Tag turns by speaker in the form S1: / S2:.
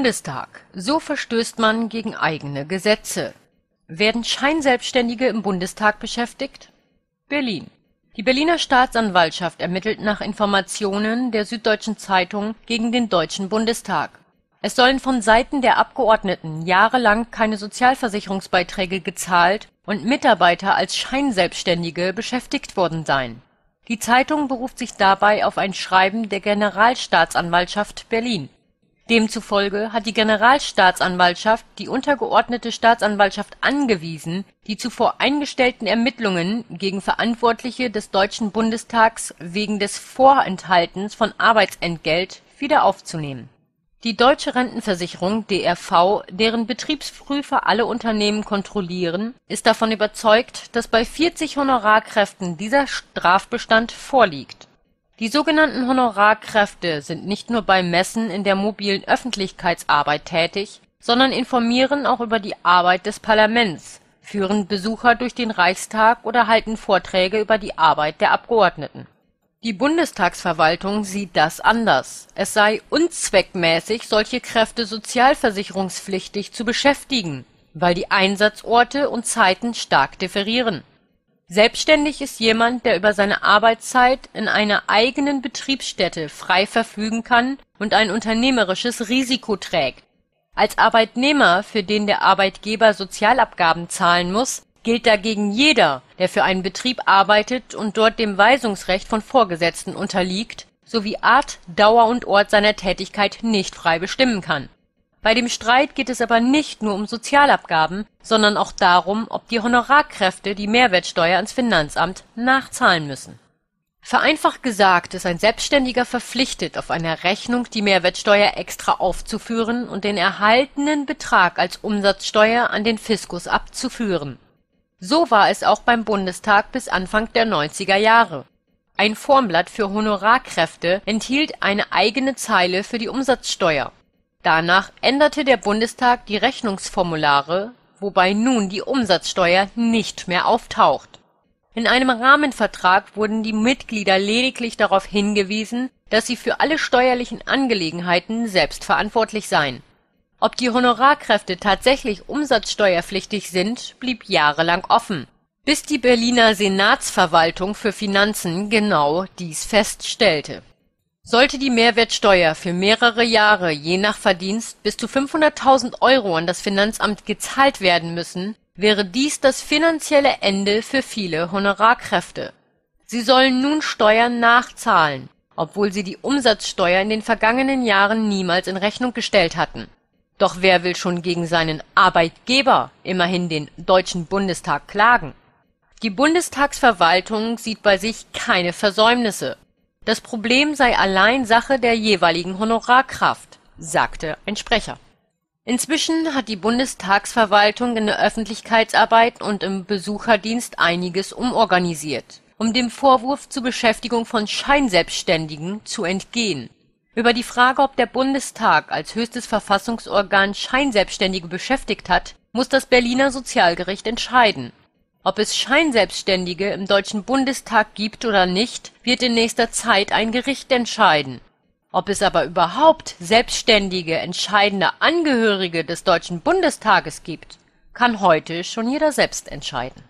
S1: Bundestag. So verstößt man gegen eigene Gesetze. Werden Scheinselbstständige im Bundestag beschäftigt? Berlin. Die Berliner Staatsanwaltschaft ermittelt nach Informationen der Süddeutschen Zeitung gegen den Deutschen Bundestag. Es sollen von Seiten der Abgeordneten jahrelang keine Sozialversicherungsbeiträge gezahlt und Mitarbeiter als Scheinselbstständige beschäftigt worden sein. Die Zeitung beruft sich dabei auf ein Schreiben der Generalstaatsanwaltschaft Berlin Demzufolge hat die Generalstaatsanwaltschaft die untergeordnete Staatsanwaltschaft angewiesen, die zuvor eingestellten Ermittlungen gegen Verantwortliche des Deutschen Bundestags wegen des Vorenthaltens von Arbeitsentgelt wieder aufzunehmen. Die Deutsche Rentenversicherung (DRV), deren Betriebsprüfer alle Unternehmen kontrollieren, ist davon überzeugt, dass bei 40 Honorarkräften dieser Strafbestand vorliegt die sogenannten Honorarkräfte sind nicht nur bei Messen in der mobilen Öffentlichkeitsarbeit tätig, sondern informieren auch über die Arbeit des Parlaments, führen Besucher durch den Reichstag oder halten Vorträge über die Arbeit der Abgeordneten. Die Bundestagsverwaltung sieht das anders. Es sei unzweckmäßig, solche Kräfte sozialversicherungspflichtig zu beschäftigen, weil die Einsatzorte und Zeiten stark differieren Selbstständig ist jemand, der über seine Arbeitszeit in einer eigenen Betriebsstätte frei verfügen kann und ein unternehmerisches Risiko trägt. Als Arbeitnehmer, für den der Arbeitgeber Sozialabgaben zahlen muss, gilt dagegen jeder, der für einen Betrieb arbeitet und dort dem Weisungsrecht von Vorgesetzten unterliegt sowie Art, Dauer und Ort seiner Tätigkeit nicht frei bestimmen kann bei dem Streit geht es aber nicht nur um Sozialabgaben, sondern auch darum, ob die Honorarkräfte die Mehrwertsteuer ans Finanzamt nachzahlen müssen. Vereinfacht gesagt ist ein Selbstständiger verpflichtet, auf einer Rechnung die Mehrwertsteuer extra aufzuführen und den erhaltenen Betrag als Umsatzsteuer an den Fiskus abzuführen. So war es auch beim Bundestag bis Anfang der 90er Jahre. Ein Formblatt für Honorarkräfte enthielt eine eigene Zeile für die Umsatzsteuer Danach änderte der Bundestag die Rechnungsformulare, wobei nun die Umsatzsteuer nicht mehr auftaucht. In einem Rahmenvertrag wurden die Mitglieder lediglich darauf hingewiesen, dass sie für alle steuerlichen Angelegenheiten selbst verantwortlich seien. Ob die Honorarkräfte tatsächlich umsatzsteuerpflichtig sind, blieb jahrelang offen, bis die Berliner Senatsverwaltung für Finanzen genau dies feststellte sollte die Mehrwertsteuer für mehrere Jahre je nach Verdienst bis zu 500.000 Euro an das Finanzamt gezahlt werden müssen, wäre dies das finanzielle Ende für viele Honorarkräfte. Sie sollen nun Steuern nachzahlen, obwohl sie die Umsatzsteuer in den vergangenen Jahren niemals in Rechnung gestellt hatten. Doch wer will schon gegen seinen Arbeitgeber, immerhin den Deutschen Bundestag, klagen? Die Bundestagsverwaltung sieht bei sich keine Versäumnisse das Problem sei allein Sache der jeweiligen Honorarkraft, sagte ein Sprecher. Inzwischen hat die Bundestagsverwaltung in der Öffentlichkeitsarbeit und im Besucherdienst einiges umorganisiert, um dem Vorwurf zur Beschäftigung von Scheinselbstständigen zu entgehen. Über die Frage, ob der Bundestag als höchstes Verfassungsorgan Scheinselbstständige beschäftigt hat, muss das Berliner Sozialgericht entscheiden ob es Scheinselbstständige im Deutschen Bundestag gibt oder nicht, wird in nächster Zeit ein Gericht entscheiden. Ob es aber überhaupt selbstständige, entscheidende Angehörige des Deutschen Bundestages gibt, kann heute schon jeder selbst entscheiden